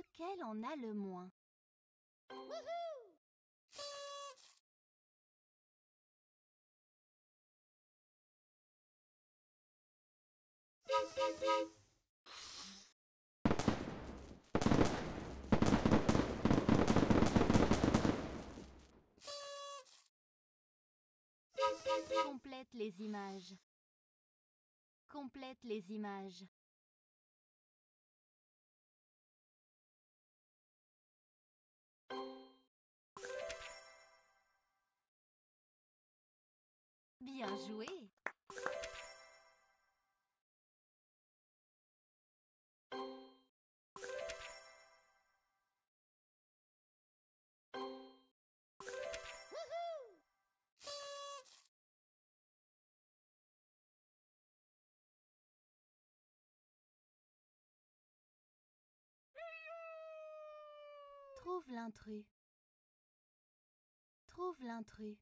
Lequel en a le moins? Complète les images. Complète les images. Bien joué Trouve l'intrus. Trouve l'intrus.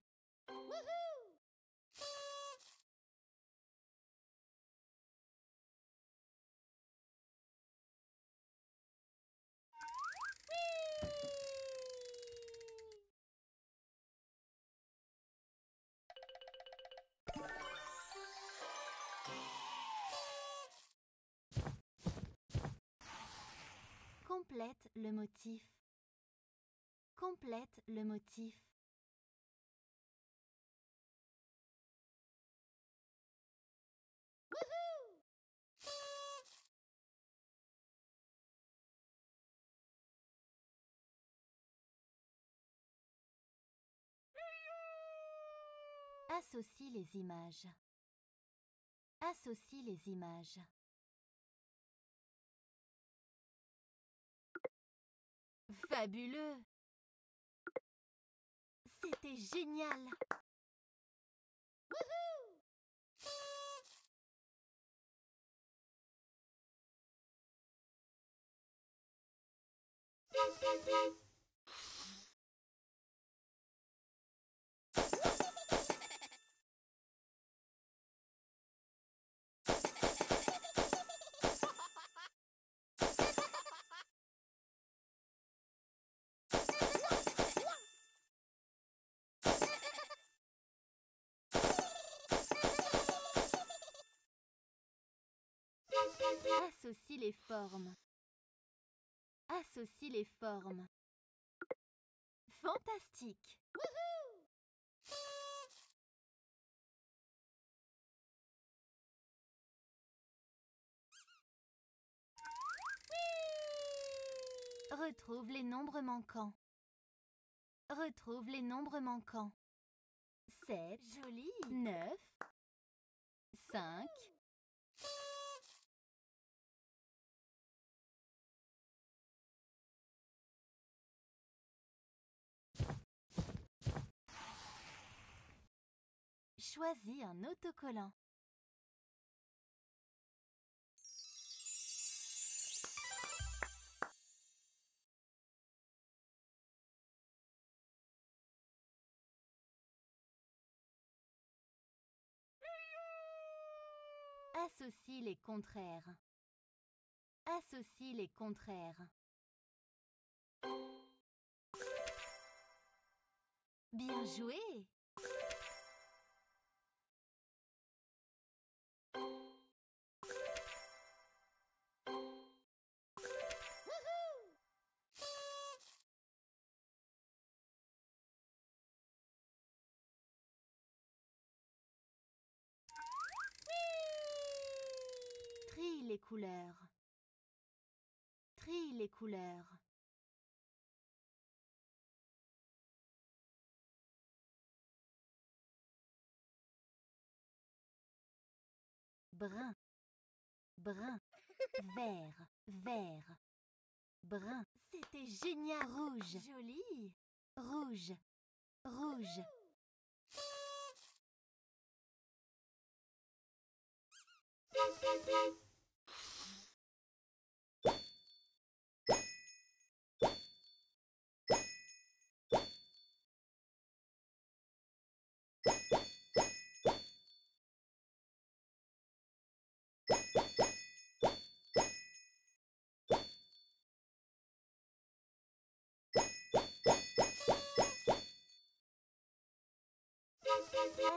Complète le motif. Complète le motif. Associe les images. Associe les images. Fabuleux. C'était génial Associe les formes. Associe les formes. Fantastique Retrouve les nombres manquants. Retrouve les nombres manquants. 7, joli, 9, 5, Choisis un autocollant. Associe les contraires. Associe les contraires. Bien joué les couleurs. Trie les couleurs. brun, brun, vert, vert, brun. C'était génial. Rouge. Joli. Rouge, rouge.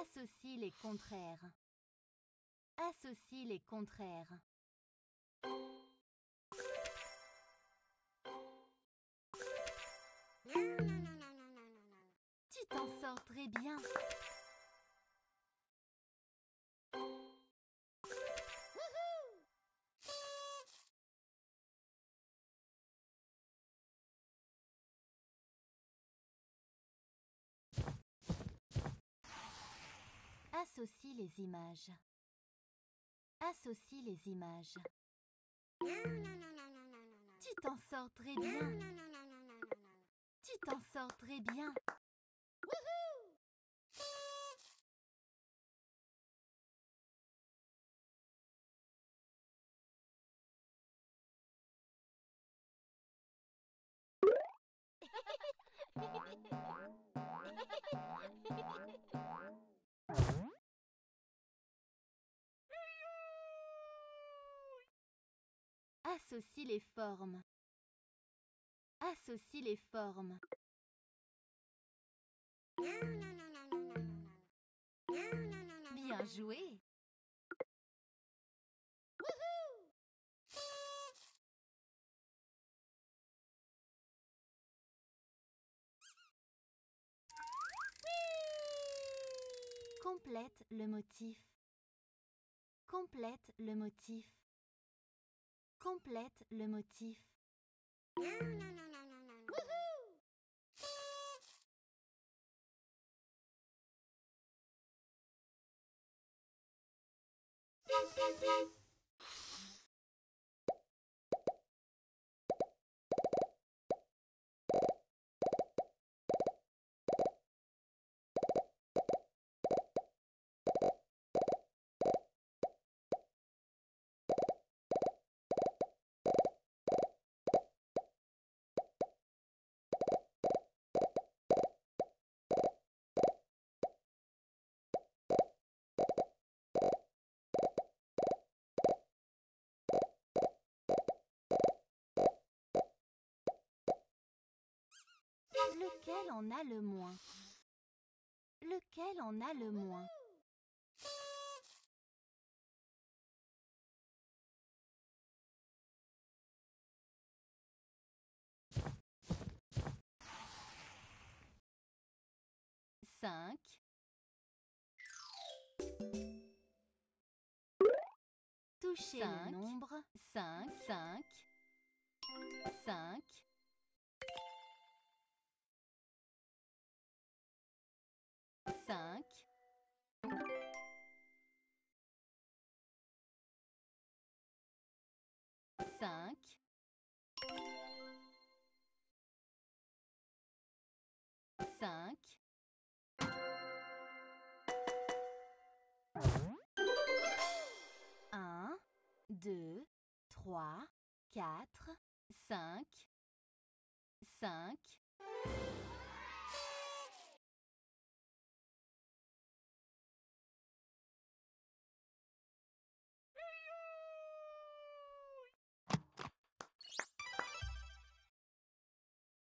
Associe les contraires. Associe les contraires. Associe les images. Associe les images. Tu t'en sors très bien. Tu t'en sors très bien. Associe les formes. Associe les formes. Bien joué. Complète le motif. Complète le motif. Complète le motif. Lequel en a le moins? Lequel en a le moins? Cinq. Touchez le nombre quatre, cinq, cinq.